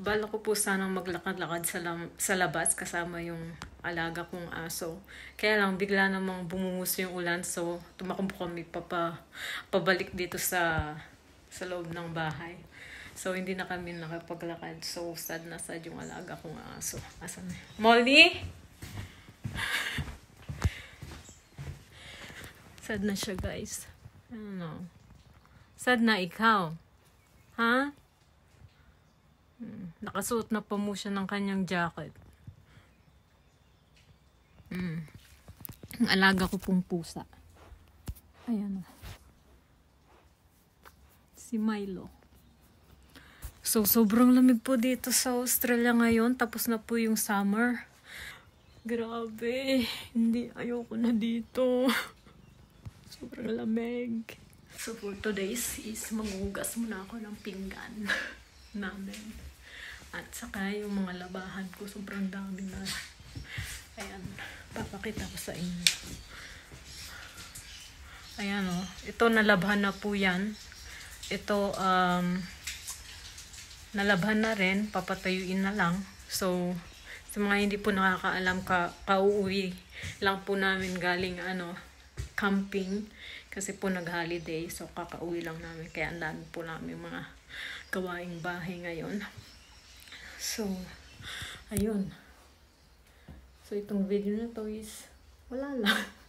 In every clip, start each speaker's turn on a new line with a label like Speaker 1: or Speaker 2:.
Speaker 1: Bala ko po sanang maglakad-lakad sa, lam- sa labas kasama yung alaga kong aso. Kaya lang bigla namang bumungos yung ulan so tumakbo kami papa, pabalik dito sa sa loob ng bahay. So hindi na kami nakapaglakad. So sad na sad yung alaga kong aso. Asan na? Molly? Sad na siya guys. Ano? Sad na ikaw. Ha? Hmm. Nakasuot na pa mo siya ng kanyang jacket. Mm. Ang alaga ko pong pusa. Ayan. Si Milo. So, sobrang lamig po dito sa Australia ngayon. Tapos na po yung summer. Grabe. Hindi, ayoko na dito. Sobrang lamig. So, for today's is maghugas muna ako ng pinggan namin. At saka yung mga labahan ko, sobrang dami na. Ayan, papakita ko sa inyo. Ayan o, oh. ito nalabhan na po yan. Ito, um, nalabhan na rin, papatayuin na lang. So, sa mga hindi po nakakaalam, ka, kauwi lang po namin galing ano, camping. Kasi po nag-holiday, so kakauwi lang namin. Kaya ang dami po namin mga gawaing bahay ngayon. So, ayun. So, itong video na to is wala lang.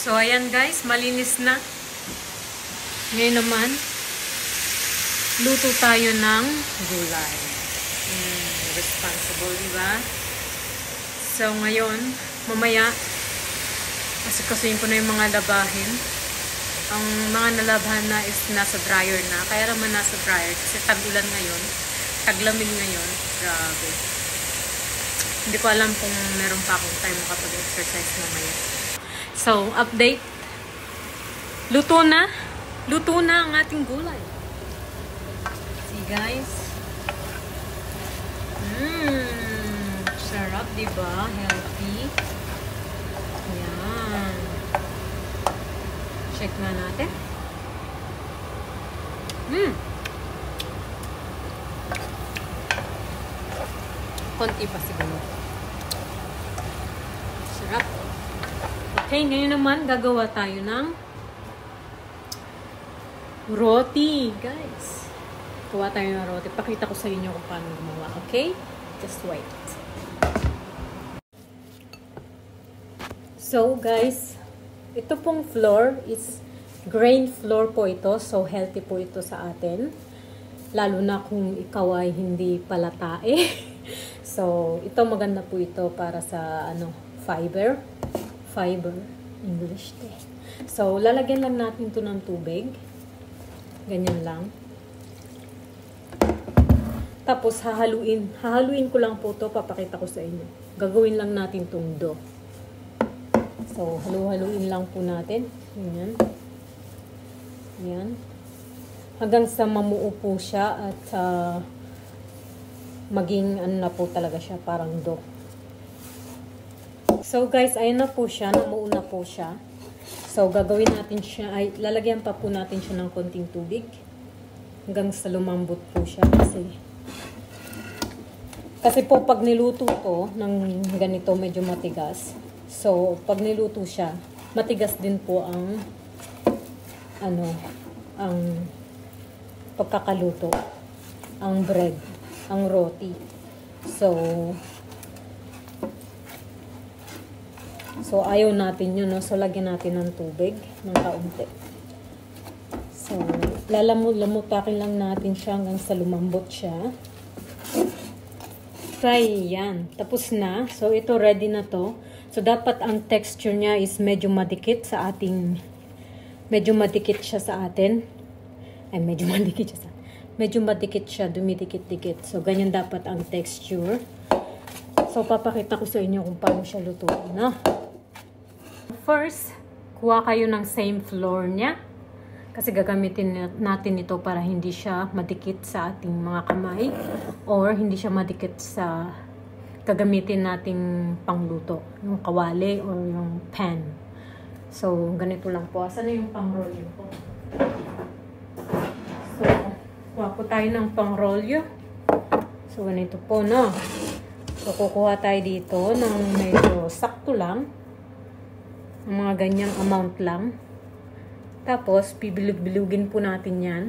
Speaker 1: So, ayan guys, malinis na. Ngayon naman, luto tayo ng gulay. Mm, responsible, di ba? So, ngayon, mamaya, kasi kasuyin ko na yung mga labahin. Ang mga nalabhan na is nasa dryer na. Kaya naman nasa dryer kasi tag-ulan ngayon. Taglamig ngayon. Grabe. Hindi ko alam kung meron pa akong time makapag-exercise mamaya. So, update. Luto na. Luto na ang ating gulay. See guys. Mmm. Sarap, diba? Healthy. Ayan. Check na natin. Mmm. Konti pa siguro. Sarap. Okay, ngayon naman gagawa tayo ng roti, guys. Gawa tayo ng roti. Pakita ko sa inyo kung paano gumawa. Okay? Just wait. So, guys, ito pong flour is grain flour po ito. So, healthy po ito sa atin. Lalo na kung ikaw ay hindi palatae. so, ito maganda po ito para sa ano fiber. Fiber. English te. So, lalagyan lang natin ito ng tubig. Ganyan lang. Tapos, hahaluin. Hahaluin ko lang po ito. Papakita ko sa inyo. Gagawin lang natin itong dough. So, halu-haluin lang po natin. Ganyan. Yan. Hanggang sa mamuo po siya at uh, maging ano na po talaga siya, parang dough. So guys, ayun na po siya, namuo na po siya. So gagawin natin siya, ay lalagyan pa po natin siya ng konting tubig. Hanggang sa lumambot po siya kasi kasi po pag niluto to ng ganito medyo matigas, So, pag niluto siya, matigas din po ang ano, ang pagkakaluto, ang bread, ang roti. So, so ayaw natin yun, no? So, lagyan natin ng tubig, ng kaunti. So, lalamut-lamutakin lang natin siya hanggang sa lumambot siya. Try yan. Tapos na. So, ito ready na to. So, dapat ang texture niya is medyo madikit sa ating, medyo madikit siya sa atin. Ay, medyo madikit siya sa Medyo madikit siya, dumidikit-dikit. So, ganyan dapat ang texture. So, papakita ko sa inyo kung paano siya lutuin, no? First, kuha kayo ng same flour niya. Kasi gagamitin natin ito para hindi siya madikit sa ating mga kamay or hindi siya madikit sa gagamitin nating pangluto. Yung kawali or yung pan. So, ganito lang po. Asan na yung pang-rolyo ko? So, kuha po tayo ng pang-rolyo. So, ganito po, no? So, kukuha tayo dito ng medyo sakto lang. Ang mga ganyang amount lang. Tapos, pibilog-bilugin po natin yan.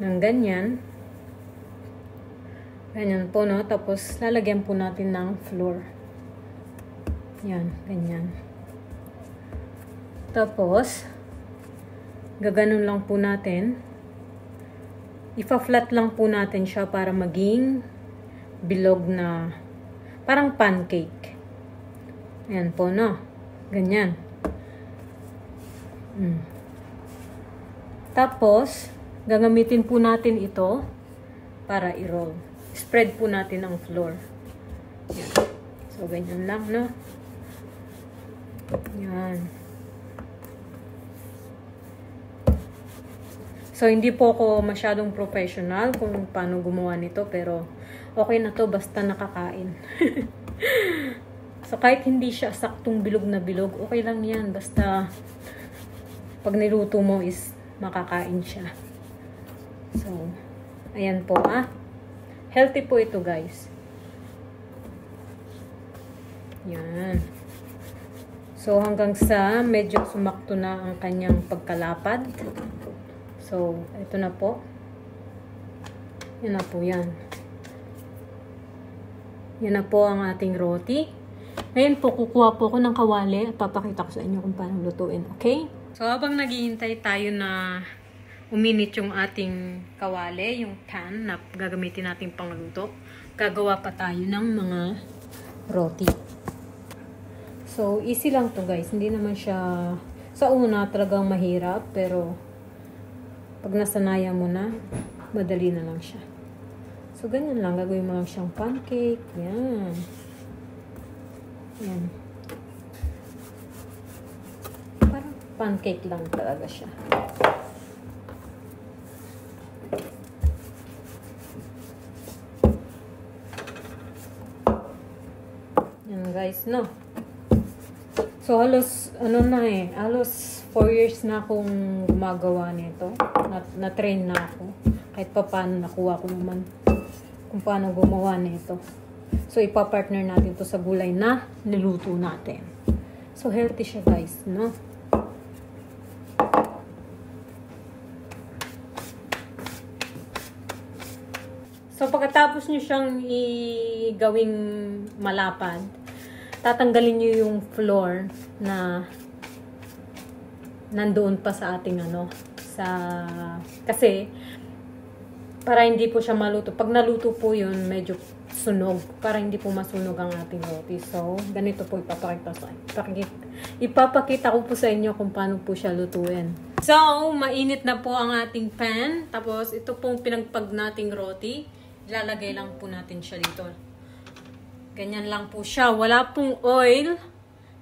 Speaker 1: Ng ganyan. Ganyan po, no? Tapos, lalagyan po natin ng flour. Yan, ganyan. Tapos, gaganon lang po natin. Ipa-flat lang po natin siya para maging bilog na parang pancake. Ayan po, no? Ganyan. Mm. Tapos, gagamitin po natin ito para i-roll. Spread po natin ang flour. Yan. So, ganyan lang, no? Yan. So, hindi po ako masyadong professional kung paano gumawa nito, pero okay na to basta nakakain. so, kahit hindi siya saktong bilog na bilog, okay lang yan. Basta, pag niluto mo is makakain siya. So, ayan po ah. Healthy po ito guys. Yan. So, hanggang sa medyo sumakto na ang kanyang pagkalapad. So, ito na po. Yan na po yan. Yan na po ang ating roti. Ngayon po, kukuha po ako ng kawali at papakita ko sa inyo kung paano lutuin. Okay? So, habang naghihintay tayo na uminit yung ating kawali, yung pan na gagamitin natin pangluto, gagawa pa tayo ng mga roti. So, easy lang to guys. Hindi naman siya sa una talagang mahirap, pero pag nasanaya mo na, madali na lang siya. So, ganyan lang. Gagawin mo lang siyang pancake. Yan. Yan. Parang pancake lang talaga siya. Yan guys, no? So, halos, ano na eh, halos 4 years na akong gumagawa nito. Na, na-train na ako. Kahit pa paano nakuha ko naman kung paano gumawa nito. So, ipapartner natin to sa gulay na niluto natin. So, healthy siya guys, no? So, pagkatapos nyo siyang i-gawing malapad, tatanggalin nyo yung floor na nandoon pa sa ating ano, sa, kasi, para hindi po siya maluto. Pag naluto po yun, medyo sunog, para hindi po masunog ang ating roti. So, ganito po ipapakita sa ipapakita, ipapakita ko po sa inyo kung paano po siya lutuin. So, mainit na po ang ating pan. Tapos, ito pong pinagpag nating roti. Ilalagay lang po natin siya dito. Ganyan lang po siya. Wala pong oil.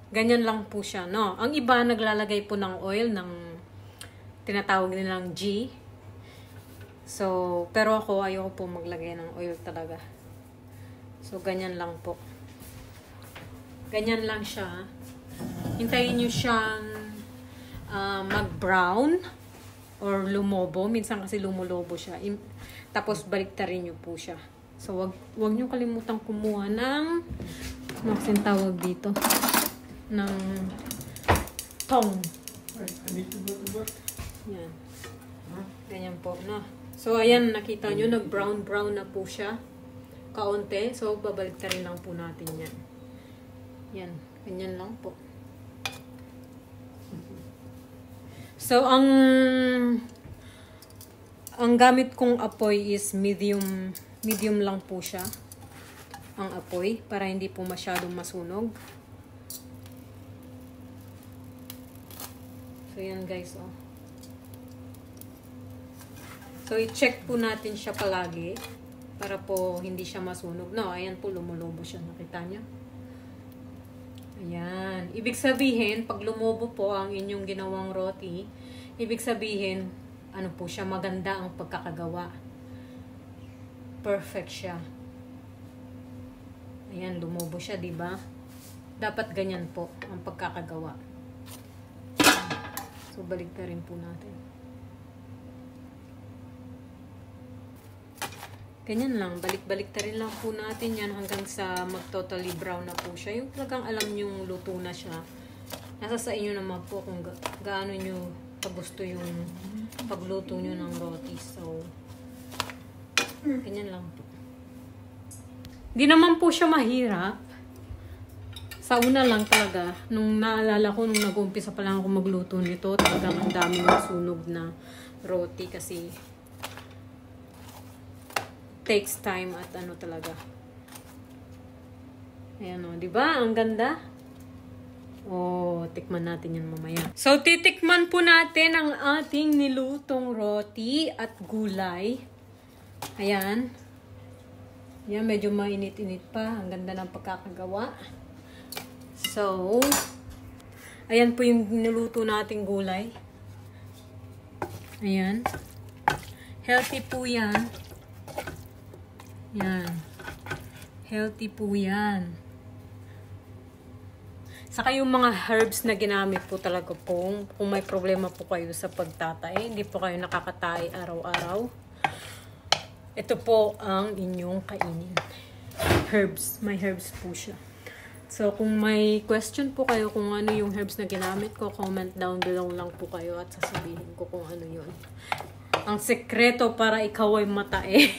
Speaker 1: Ganyan lang po siya, no? Ang iba naglalagay po ng oil ng tinatawag nilang G. So, pero ako ayoko po maglagay ng oil talaga. So, ganyan lang po. Ganyan lang siya. Hintayin nyo siyang uh, mag-brown or lumobo. Minsan kasi lumulobo siya. Tapos baliktarin nyo po siya. So, wag, wag nyo kalimutan kumuha ng ano kasing tawag dito? Ng tong. Yan. Ganyan po, no? So, ayan, nakita nyo, nag-brown-brown na po siya. Kaunti. So, babaliktarin lang po natin yan. Yan. Ganyan lang po. So, ang ang gamit kong apoy is medium medium lang po siya ang apoy para hindi po masyadong masunog. So, yan guys, oh. So, i-check po natin siya palagi para po hindi siya masunog. No, ayan po, lumulobo siya. Nakita niyo? Ayan. Ibig sabihin, pag lumubo po ang inyong ginawang roti, ibig sabihin, ano po siya, maganda ang pagkakagawa. Perfect siya. Ayan, lumubo siya, di ba? Dapat ganyan po ang pagkakagawa. So, balik na rin po natin. Ganyan lang, balik-balik na rin lang po natin yan hanggang sa mag-totally brown na po siya. Yung talagang alam yung luto na siya. Nasa sa inyo naman po kung ga- gaano nyo kagusto yung pagluto nyo ng roti. So, ganyan lang po. Di naman po siya mahirap. Sa una lang talaga, nung naalala ko, nung nag-umpisa pa lang ako magluto nito, talagang ang daming nasunog na roti kasi takes time at ano talaga. Ayan o, di ba? Ang ganda. Oh, tikman natin yan mamaya. So, titikman po natin ang ating nilutong roti at gulay. Ayan. Yan, medyo mainit-init pa. Ang ganda ng pagkakagawa. So, ayan po yung niluto nating gulay. Ayan. Healthy po yan. Yan. Healthy po yan. Saka yung mga herbs na ginamit po talaga po, kung may problema po kayo sa pagtatay, hindi po kayo nakakatay araw-araw, ito po ang inyong kainin. Herbs. May herbs po siya. So, kung may question po kayo kung ano yung herbs na ginamit ko, comment down below lang po kayo at sasabihin ko kung ano yun. Ang sekreto para ikaw ay matae.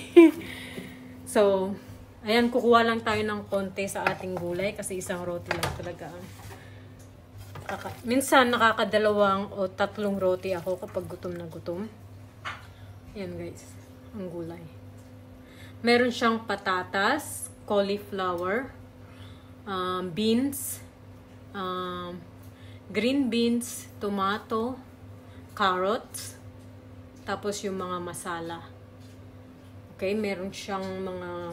Speaker 1: so, ayan, kukuha lang tayo ng konti sa ating gulay kasi isang roti lang talaga Kaka- minsan nakakadalawang o tatlong roti ako kapag gutom na gutom. Yan guys, ang gulay. Meron siyang patatas, cauliflower, um, beans, um, green beans, tomato, carrots, tapos yung mga masala. Okay, meron siyang mga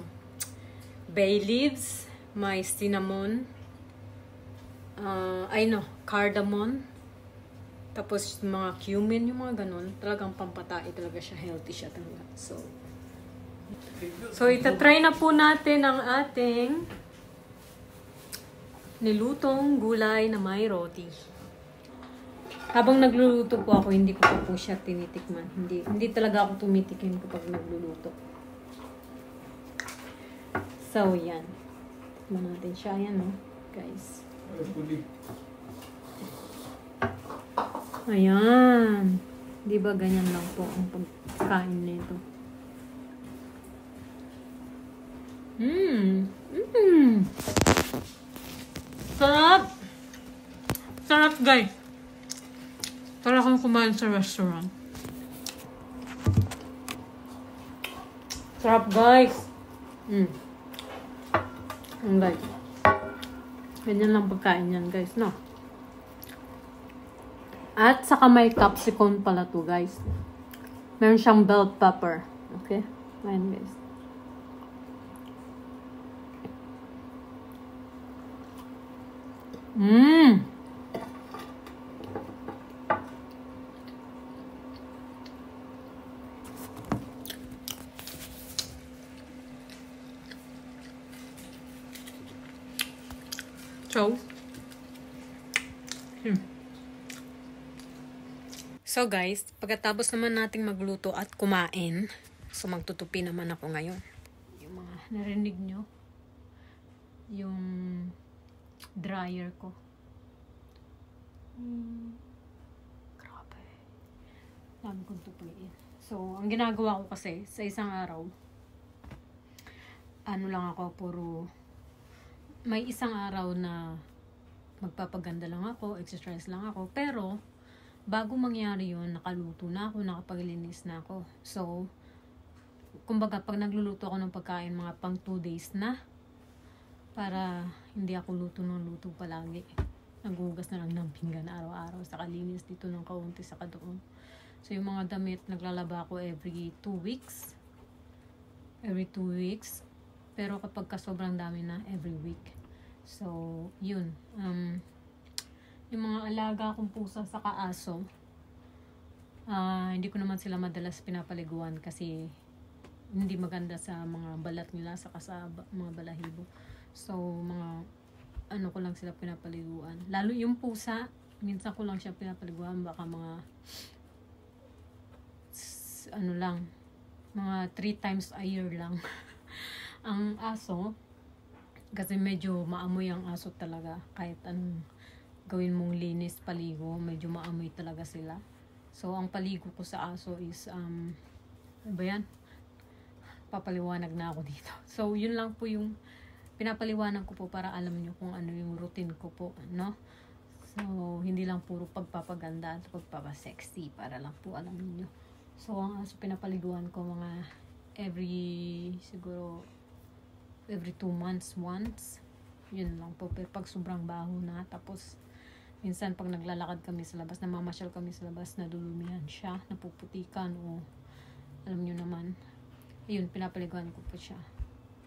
Speaker 1: bay leaves, may cinnamon, uh, ay no, cardamom, tapos mga cumin, yung mga ganun, talagang pampatay talaga siya, healthy siya talaga. So, so itatry na po natin ang ating nilutong gulay na may roti. Habang nagluluto po ako, hindi ko pa po siya tinitikman. Hindi, hindi talaga ako tumitikim kapag nagluluto. So, yan. Tikman natin siya. Ayan, no? Guys. Ayan. Di ba ganyan lang po ang pagkain nito? Mmm. Mmm. Sarap! Sarap, guys. Para akong kumain sa restaurant. Sarap, guys. Mm. Ang guys. Ganyan lang pagkain yan, guys, no? At saka may capsicum pala to, guys. Meron siyang bell pepper. Okay? Ayan, guys. Mmm! So, hmm. So guys, pagkatapos naman nating magluto at kumain, so magtutupi naman ako ngayon. Yung mga narinig nyo, yung dryer ko. Hmm. Grabe. Dami kong tupiin. So, ang ginagawa ko kasi, sa isang araw, ano lang ako, puro may isang araw na magpapaganda lang ako, exercise lang ako, pero bago mangyari yun, nakaluto na ako, nakapaglinis na ako. So, kumbaga, pag nagluluto ako ng pagkain, mga pang 2 days na, para hindi ako luto ng luto palagi. Nagugas na lang ng pinggan araw-araw, sa kalinis dito ng kaunti, sa doon. So, yung mga damit, naglalaba ako every 2 weeks. Every 2 weeks. Pero kapag ka sobrang dami na, every week. So, yun. Um, yung mga alaga kong pusa sa kaaso, ah hindi ko naman sila madalas pinapaliguan kasi hindi maganda sa mga balat nila saka sa mga balahibo. So, mga ano ko lang sila pinapaliguan. Lalo yung pusa, minsan ko lang siya pinapaliguan. Baka mga ano lang mga three times a year lang. Ang aso kasi medyo maamoy ang aso talaga. Kahit anong gawin mong linis paligo medyo maamoy talaga sila. So ang paligo ko sa aso is um ano ba yan? Papaliwanag na ako dito. So yun lang po yung pinapaliwanag ko po para alam nyo kung ano yung routine ko po no So, hindi lang puro pagpapaganda at pagpapasexy para lang po alam niyo. So, ang aso pinapaliguan ko mga every, siguro, every two months once. Yun lang po. Pero pag sobrang baho na, tapos, minsan pag naglalakad kami sa labas, namamasyal kami sa labas, nadulumihan siya, napuputikan, o alam niyo naman. Ayun, pinapaliguan ko po siya.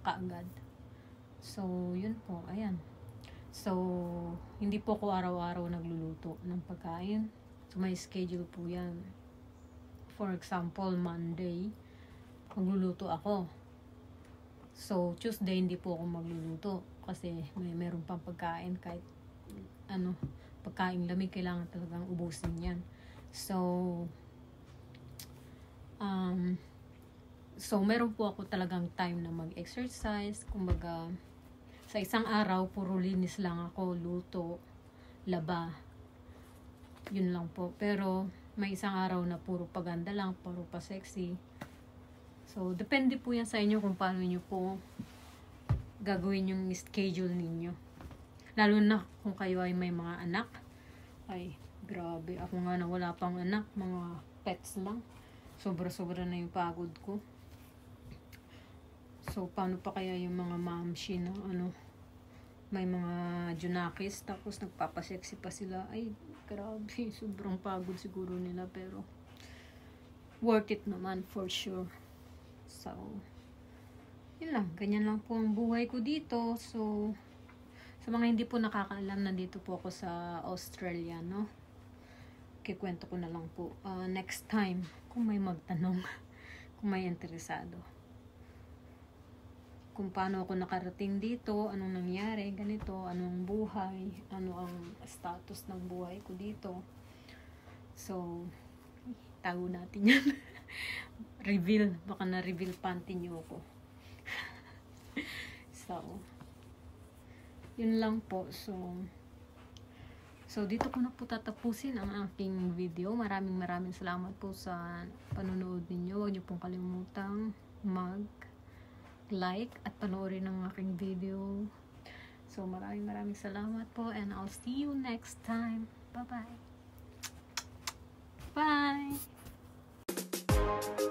Speaker 1: Kaagad. So, yun po. Ayan. So, hindi po ako araw-araw nagluluto ng pagkain. So, may schedule po yan. For example, Monday, magluluto ako. So, Tuesday, hindi po ako magluluto. Kasi may meron pang pagkain kahit ano, pagkain lamig, kailangan talagang ubusin yan. So, um, so, meron po ako talagang time na mag-exercise. Kumbaga, sa isang araw, puro linis lang ako, luto, laba. Yun lang po. Pero, may isang araw na puro paganda lang, puro pa sexy. So, depende po yan sa inyo kung paano nyo po gagawin yung schedule ninyo. Lalo na kung kayo ay may mga anak. Ay, grabe. Ako nga na wala pang anak, mga pets lang. Sobra-sobra na yung pagod ko. So, paano pa kaya yung mga mamshi na ano, may mga junakis, tapos nagpapasexy pa sila. Ay, grabe, sobrang pagod siguro nila, pero worth it naman for sure. So, yun lang, ganyan lang po ang buhay ko dito. So, sa mga hindi po nakakaalam, nandito po ako sa Australia, no? Kikwento ko na lang po uh, next time kung may magtanong, kung may interesado kung paano ako nakarating dito, anong nangyari, ganito, anong buhay, ano ang status ng buhay ko dito. So, tago natin yan. reveal, baka na-reveal panty niyo ako. so, yun lang po. So, so dito ko na po tatapusin ang aking video. Maraming maraming salamat po sa panonood ninyo. Huwag niyo pong kalimutang mag like, at panoorin ang aking video. So, maraming maraming salamat po and I'll see you next time. Bye-bye! Bye! -bye. Bye.